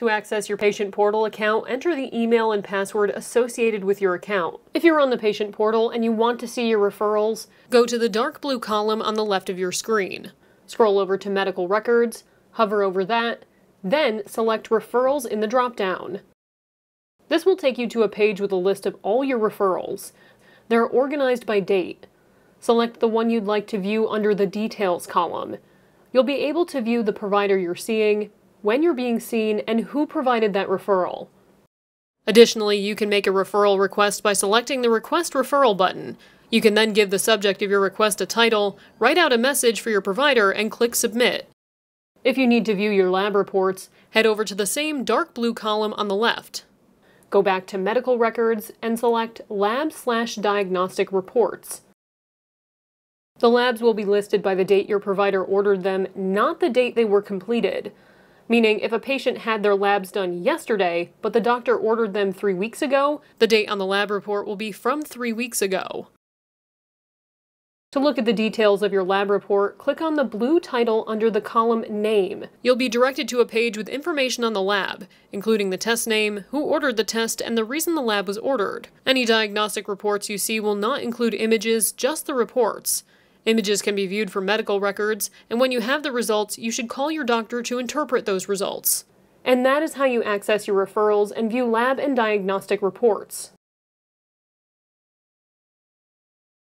To access your patient portal account, enter the email and password associated with your account. If you're on the patient portal and you want to see your referrals, go to the dark blue column on the left of your screen. Scroll over to Medical Records, hover over that, then select Referrals in the drop-down. This will take you to a page with a list of all your referrals. They're organized by date. Select the one you'd like to view under the Details column. You'll be able to view the provider you're seeing, when you're being seen, and who provided that referral. Additionally, you can make a referral request by selecting the Request Referral button. You can then give the subject of your request a title, write out a message for your provider, and click Submit. If you need to view your lab reports, head over to the same dark blue column on the left. Go back to Medical Records and select Lab slash Diagnostic Reports. The labs will be listed by the date your provider ordered them, not the date they were completed meaning if a patient had their labs done yesterday, but the doctor ordered them three weeks ago, the date on the lab report will be from three weeks ago. To look at the details of your lab report, click on the blue title under the column Name. You'll be directed to a page with information on the lab, including the test name, who ordered the test, and the reason the lab was ordered. Any diagnostic reports you see will not include images, just the reports. Images can be viewed from medical records, and when you have the results, you should call your doctor to interpret those results. And that is how you access your referrals and view lab and diagnostic reports.